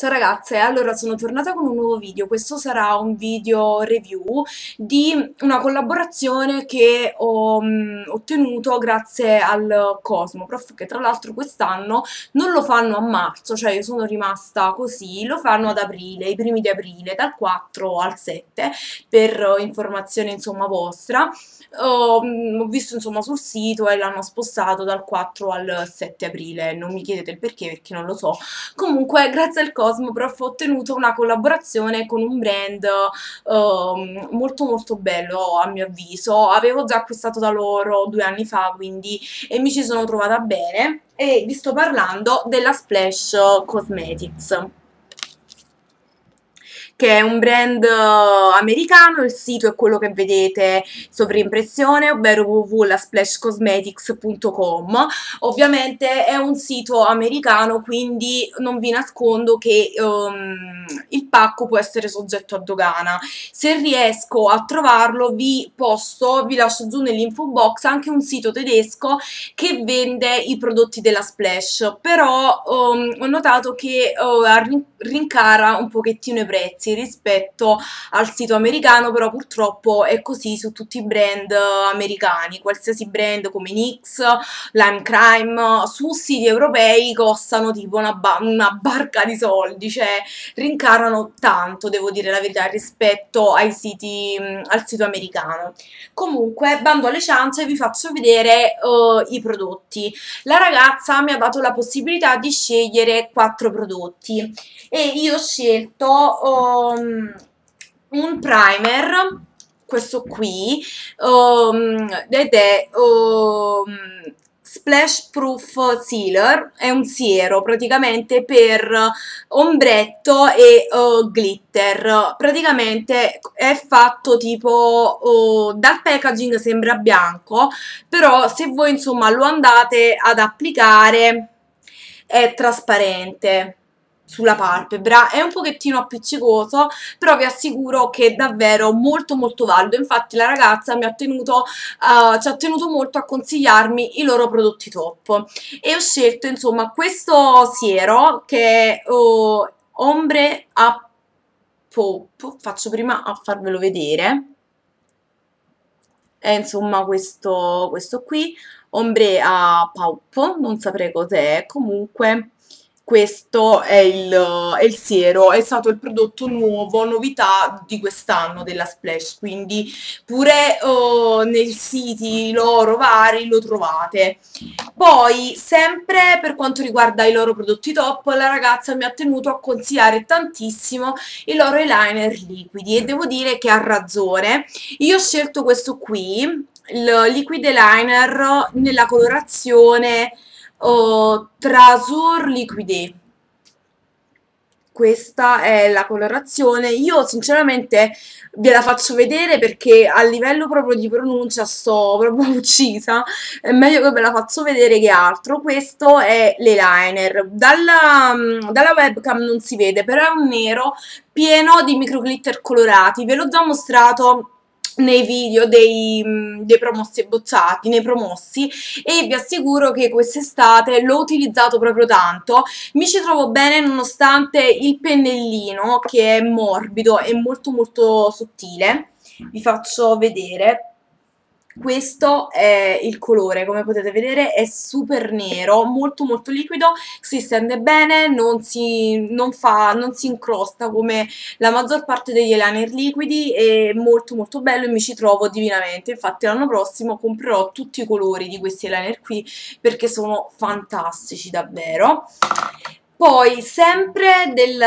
Ciao ragazze, allora sono tornata con un nuovo video, questo sarà un video review di una collaborazione che ho mh, ottenuto grazie al Cosmoprof che tra l'altro quest'anno non lo fanno a marzo, cioè io sono rimasta così, lo fanno ad aprile, i primi di aprile, dal 4 al 7 per informazione insomma vostra. Ho, ho visto insomma sul sito e l'hanno spostato dal 4 al 7 aprile, non mi chiedete il perché perché non lo so, comunque grazie al Cosmoprof Cosmoprof ho ottenuto una collaborazione con un brand uh, molto molto bello a mio avviso, avevo già acquistato da loro due anni fa quindi e mi ci sono trovata bene. E vi sto parlando della Splash Cosmetics che è un brand uh, americano, il sito è quello che vedete sovrimpressione, ovvero www.lasplashcosmetics.com. Ovviamente è un sito americano, quindi non vi nascondo che um, il pacco può essere soggetto a dogana. Se riesco a trovarlo vi posto, vi lascio giù nell'info box anche un sito tedesco che vende i prodotti della Splash, però um, ho notato che uh, rincara un pochettino i prezzi rispetto al sito americano, però purtroppo è così su tutti i brand americani, qualsiasi brand come NYX, Lime Crime, su siti europei costano tipo una, ba una barca di soldi, cioè rincarano tanto, devo dire la verità, rispetto ai siti, al sito americano. Comunque, bando alle ciance, vi faccio vedere uh, i prodotti. La ragazza mi ha dato la possibilità di scegliere quattro prodotti e io ho scelto um, un primer questo qui um, ed è um, Splash Proof Sealer, è un siero praticamente per ombretto e uh, glitter, praticamente è fatto tipo, uh, dal packaging sembra bianco, però se voi insomma lo andate ad applicare è trasparente, sulla palpebra, è un pochettino appiccicoso, però vi assicuro che è davvero molto molto valido, infatti la ragazza mi ha tenuto, uh, ci ha tenuto molto a consigliarmi i loro prodotti top. E ho scelto insomma questo siero che è uh, Ombre a Pop, faccio prima a farvelo vedere, è insomma questo, questo qui, Ombre a Pop, non saprei cos'è, comunque questo è il, è il, siero, è stato il prodotto nuovo, novità di quest'anno della Splash, quindi pure uh, nei siti loro vari lo trovate. Poi, sempre per quanto riguarda i loro prodotti top, la ragazza mi ha tenuto a consigliare tantissimo i loro eyeliner liquidi e devo dire che ha ragione. Io ho scelto questo qui, il liquid eyeliner nella colorazione oh, Trasur Liquide questa è la colorazione. Io sinceramente ve la faccio vedere perché a livello proprio di pronuncia sto proprio uccisa. È meglio che ve la faccio vedere che altro. Questo è l'eyeliner. Dalla, dalla webcam non si vede però è un nero pieno di micro glitter colorati. Ve l'ho già mostrato nei video dei, dei, promossi bocciati, nei promossi e vi assicuro che quest'estate l'ho utilizzato proprio tanto, mi ci trovo bene nonostante il pennellino che è morbido e molto molto sottile, vi faccio vedere questo è il colore, come potete vedere è super nero, molto molto liquido, si stende bene, non si, non fa, non si incrosta come la maggior parte degli eyeliner liquidi, è molto molto bello e mi ci trovo divinamente, infatti l'anno prossimo comprerò tutti i colori di questi eyeliner qui perché sono fantastici davvero. Poi, sempre del,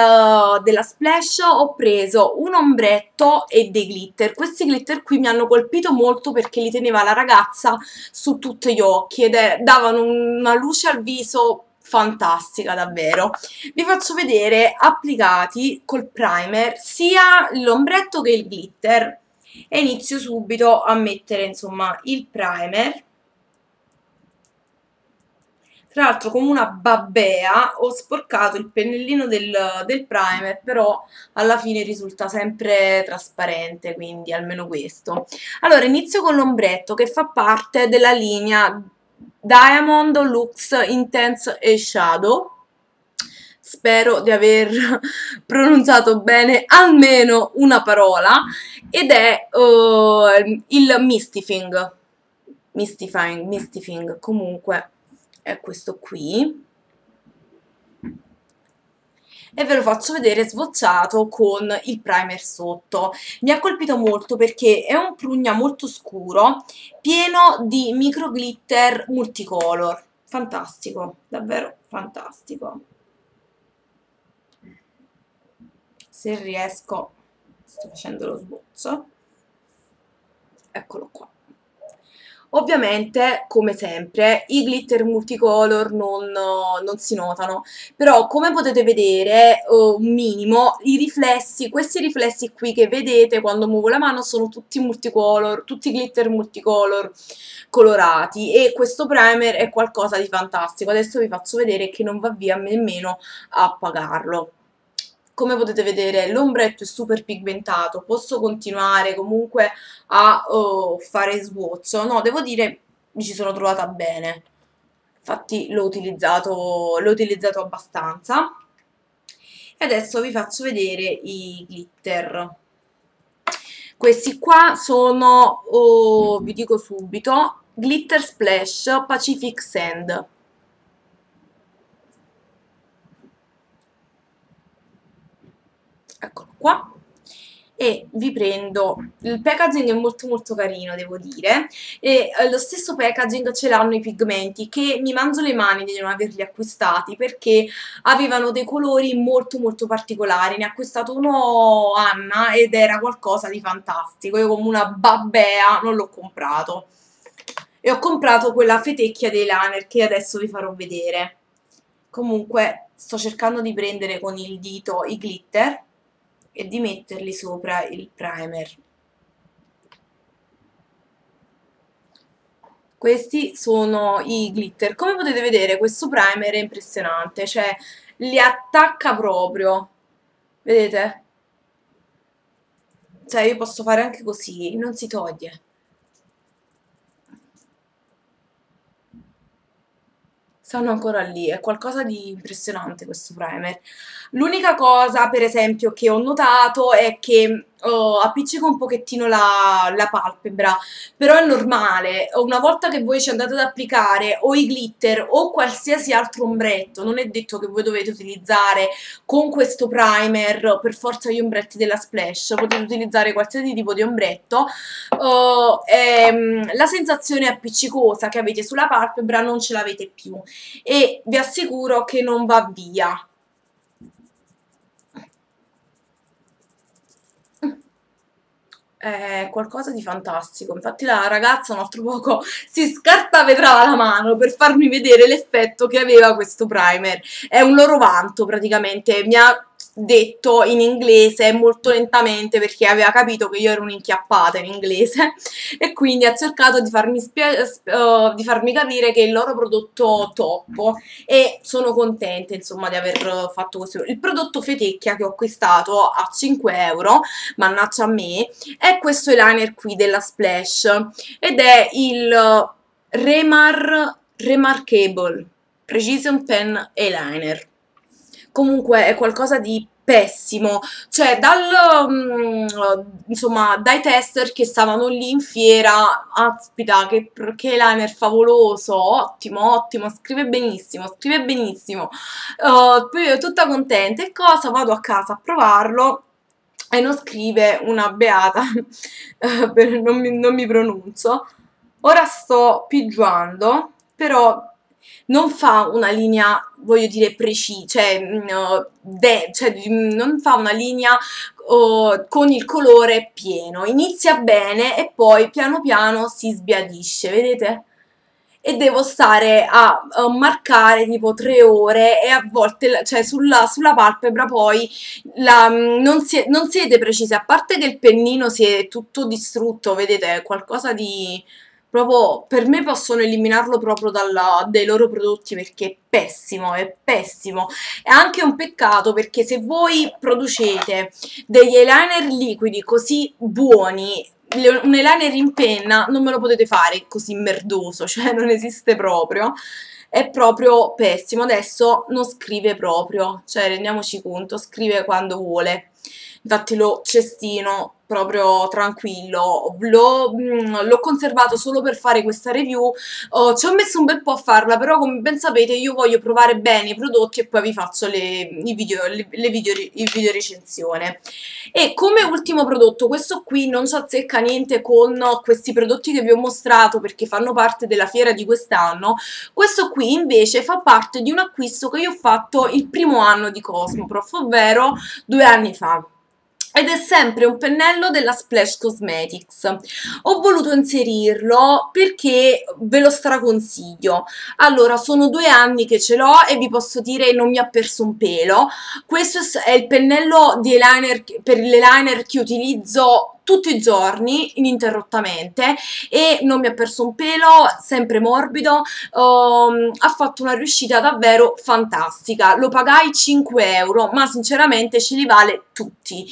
della Splash, ho preso un ombretto e dei glitter. Questi glitter qui mi hanno colpito molto perché li teneva la ragazza su tutti gli occhi ed è, davano una luce al viso fantastica davvero. Vi faccio vedere applicati col primer sia l'ombretto che il glitter. E inizio subito a mettere insomma il primer tra l'altro come una babbea ho sporcato il pennellino del, del primer, però alla fine risulta sempre trasparente, quindi almeno questo. Allora inizio con l'ombretto che fa parte della linea Diamond Lux Intense e Shadow spero di aver pronunciato bene almeno una parola, ed è uh, il Mystifying. Mystifying, Mystifying, comunque è questo qui e ve lo faccio vedere swatchato con il primer sotto. Mi ha colpito molto perché è un prugna molto scuro, pieno di micro glitter multicolor. Fantastico, davvero fantastico. Se riesco, sto facendo lo sbozzo, eccolo qua. Ovviamente, come sempre, i glitter multicolor non, non si notano, però come potete vedere, uh, un minimo, i riflessi, questi riflessi qui che vedete quando muovo la mano sono tutti multicolor, tutti glitter multicolor colorati e questo primer è qualcosa di fantastico. Adesso vi faccio vedere che non va via nemmeno a pagarlo come potete vedere l'ombretto è super pigmentato, posso continuare comunque a oh, fare swatch, no, devo dire mi ci sono trovata bene, infatti l'ho utilizzato, utilizzato abbastanza. E adesso vi faccio vedere i glitter. Questi qua sono, oh, vi dico subito, Glitter Splash Pacific Sand. Eccolo qua. E vi prendo il packaging è molto molto carino devo dire. E eh, lo stesso packaging ce l'hanno i pigmenti che mi mangio le mani di non averli acquistati perché avevano dei colori molto molto particolari. Ne ha acquistato uno Anna ed era qualcosa di fantastico. Io come una babbea non l'ho comprato. E ho comprato quella fetecchia dei liner che adesso vi farò vedere. Comunque sto cercando di prendere con il dito i glitter e di metterli sopra il primer. Questi sono i glitter. Come potete vedere questo primer è impressionante, cioè li attacca proprio. Vedete? Cioè io posso fare anche così, non si toglie. Stanno ancora lì, è qualcosa di impressionante questo primer. L'unica cosa, per esempio, che ho notato è che oh, appiccica un pochettino la, la, palpebra, però è normale, una volta che voi ci andate ad applicare o i glitter o qualsiasi altro ombretto, non è detto che voi dovete utilizzare con questo primer per forza gli ombretti della Splash, potete utilizzare qualsiasi tipo di ombretto, oh, ehm, la sensazione appiccicosa che avete sulla palpebra non ce l'avete più. E vi assicuro che non va via è qualcosa di fantastico. Infatti la ragazza un altro poco si scartavetrava la mano per farmi vedere l'effetto che aveva questo primer. È un loro vanto praticamente, mi ha detto in inglese molto lentamente perché aveva capito che io ero un'inchiappata in inglese e quindi ha cercato di farmi, uh, di farmi capire che il loro prodotto top e sono contenta insomma di aver fatto questo. Il prodotto fetecchia che ho acquistato a 5 euro mannaggia a me è questo eyeliner qui della Splash ed è il Remar Remarkable Precision Pen Eyeliner comunque è qualcosa di pessimo, cioè dal, um, insomma, dai tester che stavano lì in fiera, aspita, che, che liner favoloso, ottimo, ottimo, scrive benissimo, scrive benissimo, uh, tutta contenta, e cosa, vado a casa a provarlo, e non scrive una beata, non, mi, non mi pronuncio, ora sto pigiando, però non fa una linea, voglio dire, precisa, cioè, de, cioè, non fa una linea oh, con il colore pieno. Inizia bene e poi piano piano si sbiadisce, vedete? E devo stare a, a marcare tipo tre ore e a volte, cioè sulla, sulla palpebra poi la, non, si, non siete precise, a parte che il pennino si è tutto distrutto, vedete, qualcosa di proprio per me possono eliminarlo proprio dalla, dai loro prodotti perché è pessimo, è pessimo. È anche un peccato perché se voi producete degli eyeliner liquidi così buoni, un eyeliner in penna non me lo potete fare così merdoso, cioè non esiste proprio. è proprio pessimo, adesso non scrive proprio, cioè rendiamoci conto, scrive quando vuole infatti cestino proprio tranquillo, l'ho mm, conservato solo per fare questa review, oh, ci ho messo un bel po' a farla, però come ben sapete io voglio provare bene i prodotti e poi vi faccio le, video, le, le video, video recensione. E come ultimo prodotto, questo qui non ci azzecca niente con questi prodotti che vi ho mostrato perché fanno parte della fiera di quest'anno, questo qui invece fa parte di un acquisto che io ho fatto il primo anno di Cosmoprof, ovvero due anni fa ed è sempre un pennello della Splash Cosmetics. Ho voluto inserirlo perché ve lo straconsiglio. Allora, sono due anni che ce l'ho e vi posso dire non mi ha perso un pelo. Questo è il pennello di eyeliner, per l'eyeliner che utilizzo tutti i giorni ininterrottamente e non mi ha perso un pelo, sempre morbido, um, ha fatto una riuscita davvero fantastica. Lo pagai 5 euro, ma sinceramente ce li vale tutti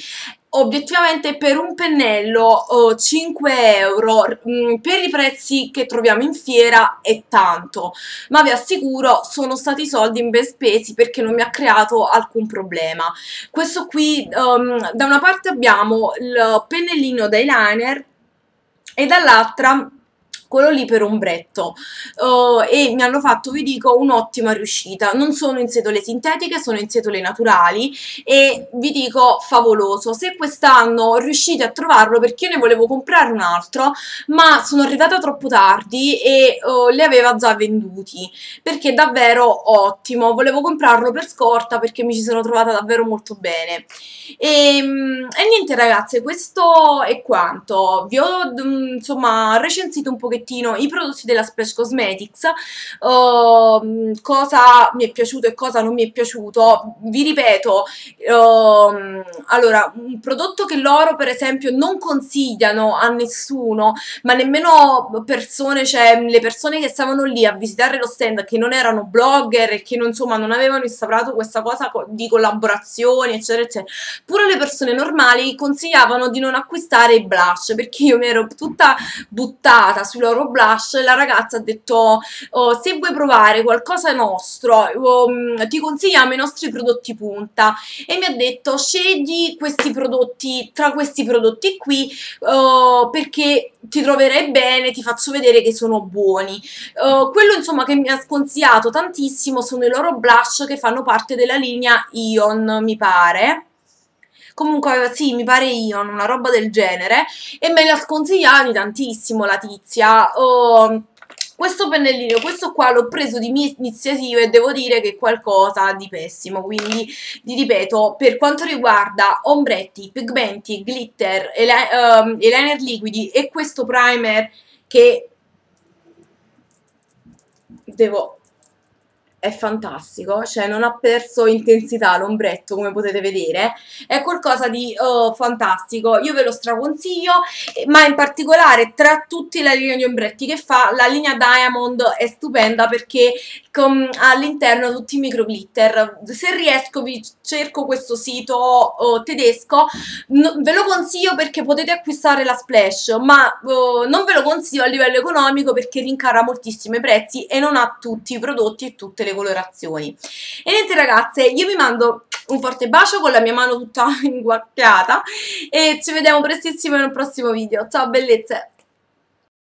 obiettivamente per un pennello oh, 5 euro. Mh, mm, per i prezzi che troviamo in fiera è tanto. Ma vi assicuro sono stati soldi ben spesi perché non mi ha creato alcun problema. Questo qui um, da una parte abbiamo il pennellino da eyeliner e dall'altra quello lì per ombretto uh, e mi hanno fatto, vi dico, un'ottima riuscita. Non sono in setole sintetiche, sono in setole naturali e vi dico favoloso. Se quest'anno riuscite a trovarlo, perché io ne volevo comprare un altro, ma sono arrivata troppo tardi e uh, li aveva già venduti, perché davvero ottimo. Volevo comprarlo per scorta perché mi ci sono trovata davvero molto bene. E, ehm, e niente ragazze, questo è quanto. Vi ho mm, insomma recensito un pochettino pochettino i prodotti della Splash Cosmetics, uh, cosa mi è piaciuto e cosa non mi è piaciuto. Vi ripeto, uh, allora, un prodotto che loro per esempio non consigliano a nessuno, ma nemmeno persone, cioè le persone che stavano lì a visitare lo stand che non erano blogger e che non, insomma non avevano instaurato questa cosa di collaborazioni eccetera eccetera, pure le persone normali consigliavano di non acquistare i blush perché io mi ero tutta buttata sui loro blush la ragazza ha detto oh, se vuoi provare qualcosa nostro um, ti consigliamo i nostri prodotti punta e mi ha detto scegli questi prodotti tra questi prodotti qui uh, perché ti troverai bene, ti faccio vedere che sono buoni. Uh, quello insomma che mi ha sconsigliato tantissimo sono i loro blush che fanno parte della linea Ion, mi pare comunque sì, mi pare Ion, una roba del genere, e me l'ha sconsigliato tantissimo la tizia. Oh, questo pennellino, questo qua l'ho preso di mie iniziative e devo dire che è qualcosa di pessimo, quindi vi ripeto, per quanto riguarda ombretti, pigmenti, glitter, um, eyeliner liquidi e questo primer che devo è fantastico, cioè non ha perso intensità l'ombretto come potete vedere, è qualcosa di uh, fantastico, io ve lo straconsiglio, ma in particolare tra tutte le linee di ombretti che fa, la linea Diamond è stupenda perché all'interno tutti i micro glitter, se riesco vi cerco questo sito uh, tedesco, no, ve lo consiglio perché potete acquistare la Splash, ma uh, non ve lo consiglio a livello economico perché rincara moltissimi prezzi e non ha tutti i prodotti e tutte le colorazioni. E niente ragazze, io vi mando un forte bacio con la mia mano tutta inguacchiata e ci vediamo prestissimo in un prossimo video. Ciao bellezze!